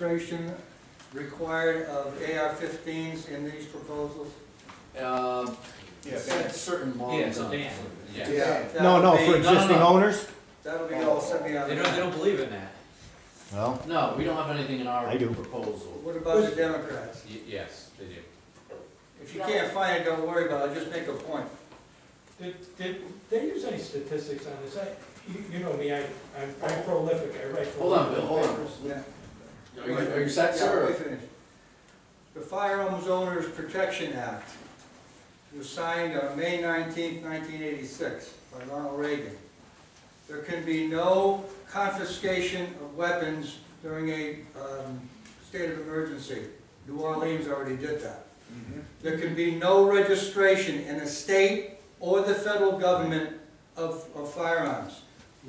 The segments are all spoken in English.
registration required of AR-15s in these proposals? Uh, Yeah, set certain Yeah, lines it's a ban. it. Yeah. That No, no, for be- existing no. owners? That'll be all semi on They don't, they don't believe in that. Well, No, we don't have anything in our I do. proposal. What about the Democrats? Y- Yes, they do. If you can't find it, don't worry about it, just make a point. Did, did they use any statistics on this? I, you, you know me, I, I'm I'm prolific, I write for. Hold on, Bill, hold on. Yeah. Are you, are you set, Yeah, sir? finish. The Firearms Owners Protection Act was signed on May 19, nineteen eighty-six by Ronald Reagan. There can be no confiscation of weapons during a, um, state of emergency. New Orleans already did that. There can be no registration in the state or the federal government of, of firearms.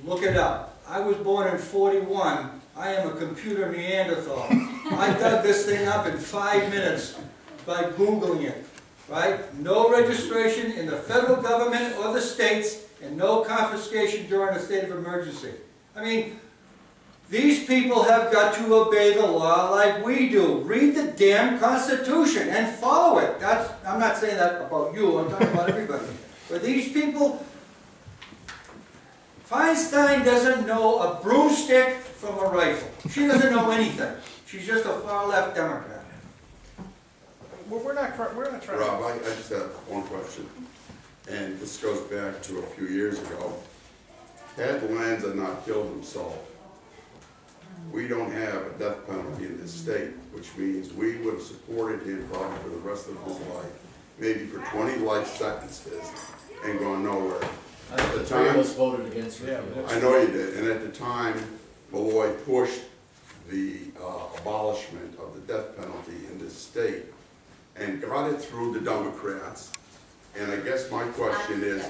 Look it up. I was born in forty-one. I am a computer Neanderthal. I dug this thing up in five minutes by Googling it, right? No registration in the federal government or the states, and no confiscation during a state of emergency. I mean, these people have got to obey the law like we do. Read the damn Constitution and follow it. That's, I'm not saying that about you, I'm talking about everybody. But these people, Feinstein doesn't know a broomstick from a rifle. She doesn't know anything. She's just a far-left Democrat. we're, we're not, we're not trying. Rob, I, I just have one question, and this goes back to a few years ago. Had Lanza not killed himself, we don't have a death penalty in this state, which means we would have supported him probably for the rest of his life, maybe for twenty life sentences, and gone nowhere. I think the three of us voted against it. I know you did, and at the time, Malloy pushed the uh, abolishment of the death penalty in this state and got it through the Democrats. And I guess my question is,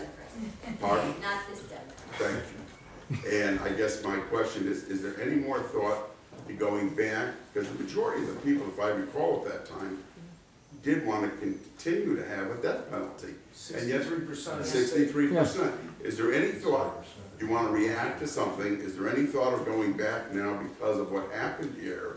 pardon? Not this Democrat. Thank you. And I guess my question is, is there any more thought to going back? Because the majority of the people, if I recall at that time, did want to continue to have a death penalty. And yet, percent. Sixty-three percent. Is there any thought, you want to react to something, is there any thought of going back now because of what happened here?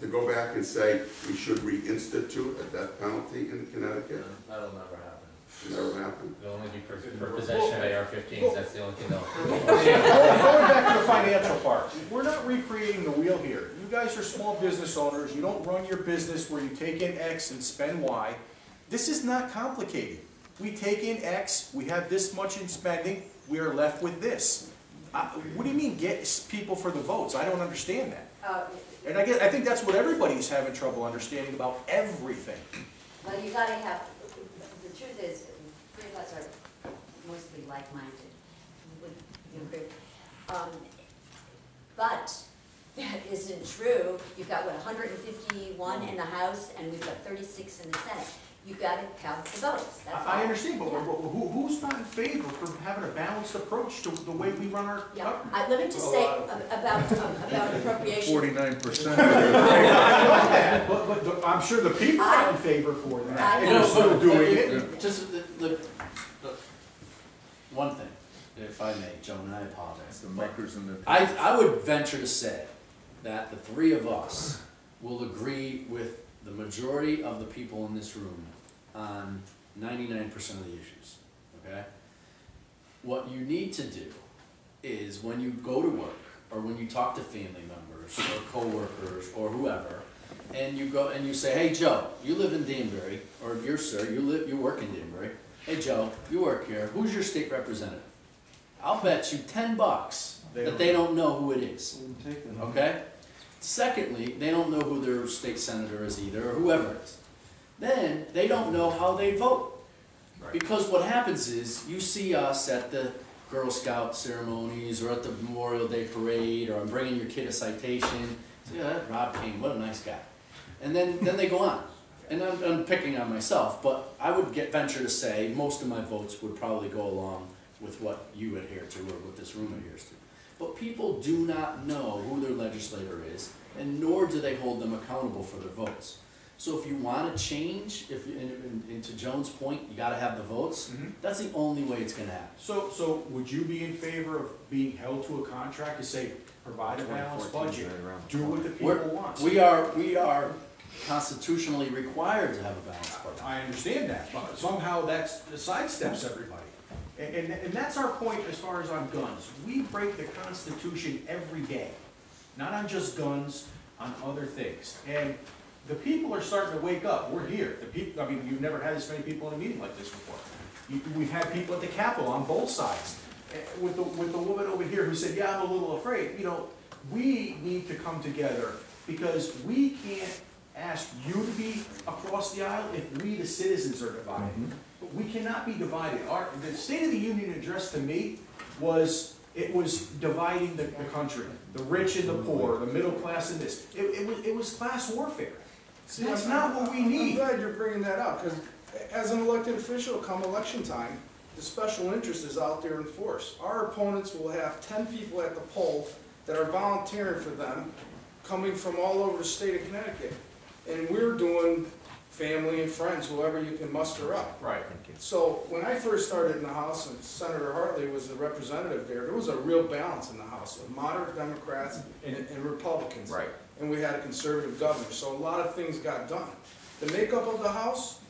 To go back and say, we should reinstitute a death penalty in Connecticut? That'll never happen. Never happened. It'll only be for, for possession of AR-15s, that's the only thing they'll. Going going back to the financial part, we're not recreating the wheel here. You guys are small business owners, you don't run your business where you take in X and spend Y. This is not complicated. We take in X, we have this much in spending, we are left with this. Uh, What do you mean get people for the votes? I don't understand that. Uh, And I guess, I think that's what everybody's having trouble understanding about everything. Well, you gotta have, the truth is, three of us are mostly like-minded. Would you agree? Um, But that isn't true. You've got, what, hundred and fifty-one in the House, and we've got thirty-six in the Senate. You gotta count the votes, that's. I I understand, but Yeah. who, who- who's not in favor for having a balanced approach to the way we run our Yeah, government? Uh, let me just say ab- about, um, about appropriation. Forty-nine percent. I know that, but, but the- I'm sure the people I, are in favor for that, I- and You they're still doing but it. just the, the, the, one thing, if I may, Joan, and I apologize. The muckers and the. I, I would venture to say that the three of us will agree with the majority of the people in this room on ninety-nine percent of the issues, okay? What you need to do is when you go to work, or when you talk to family members, or coworkers, or whoever, and you go, and you say, hey, Joe, you live in Danbury, or you're sir, you live, you work in Danbury, hey, Joe, you work here, who's your state representative? I'll bet you ten bucks that they don't know who it is. Okay? Secondly, they don't know who their state senator is either, or whoever it is. Then, they don't know how they vote. Because what happens is, you see us at the Girl Scout ceremonies, or at the Memorial Day parade, or I'm bringing your kid a citation. Say, yeah, that Rob Kane, what a nice guy. And then, then they go on. And I'm, I'm picking on myself, but I would get, venture to say, most of my votes would probably go along with what you adhere to, or what this room adheres to. But people do not know who their legislator is, and nor do they hold them accountable for their votes. So if you wanna change, if, you- and, and- and to Joan's point, you gotta have the votes, Mhm. that's the only way it's gonna happen. So, so would you be in favor of being held to a contract to say, provide a balanced budget, do what the We're- people want? We are, we are constitutionally required to have a balanced budget. I understand that, but somehow that's, sidesteps everybody. And, and, and that's our point as far as on guns. We break the Constitution every day, not on just guns, on other things. And the people are starting to wake up, we're here, the people, I mean, you've never had this many people in a meeting like this before. You- We've had people at the Capitol on both sides. Eh, With the, with the woman over here who said, yeah, I'm a little afraid, you know, we need to come together because we can't ask you to be across the aisle if we, the citizens, are divided. But we cannot be divided. Our, the State of the Union address to me was, it was dividing the, the country. The rich and the poor, the middle class and this. It, it was, it was class warfare. See, That's I'm- not what we need. I'm glad you're bringing that up, because as an elected official, come election time, the special interest is out there in force. Our opponents will have ten people at the poll that are volunteering for them, coming from all over the state of Connecticut. And we're doing family and friends, whoever you can muster up. Right. So when I first started in the House and Senator Hartley was the representative there, there was a real balance in the House of moderate Democrats and, and Republicans. Right. And we had a conservative governor, so a lot of things got done. The makeup of the House,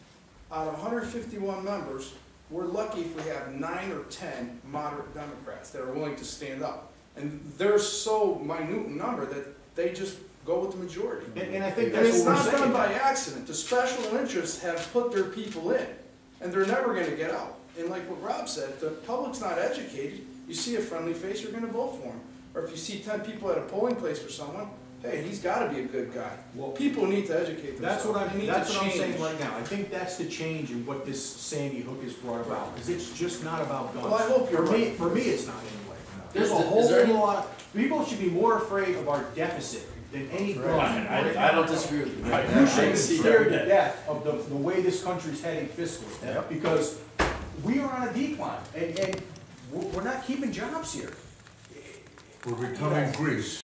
out of hundred fifty-one members, we're lucky if we have nine or ten moderate Democrats that are willing to stand up. And they're so minute in number that they just go with the majority. And, and I think And it's not done by accident. The special interests have put their people in, and they're never gonna get out. And like what Rob said, if the public's not educated, you see a friendly face, you're gonna vote for him. Or if you see ten people at a polling place for someone, hey, he's gotta be a good guy. Well, People need to educate That's themselves. what I'm, that's what I'm saying right now. I think that's the change in what this Sandy Hook has brought about, because it's just not about guns. Well, I hope you're For me, for me, it's not anyway. There's a Is- is whole there any- lot, people should be more afraid of our deficit than any gun. I, I don't disagree with you. You should I be see scared that. to death of the, the way this country's heading fiscally. Yep. Because we are on a decline, and, and we're, we're not keeping jobs here. We're becoming Greece.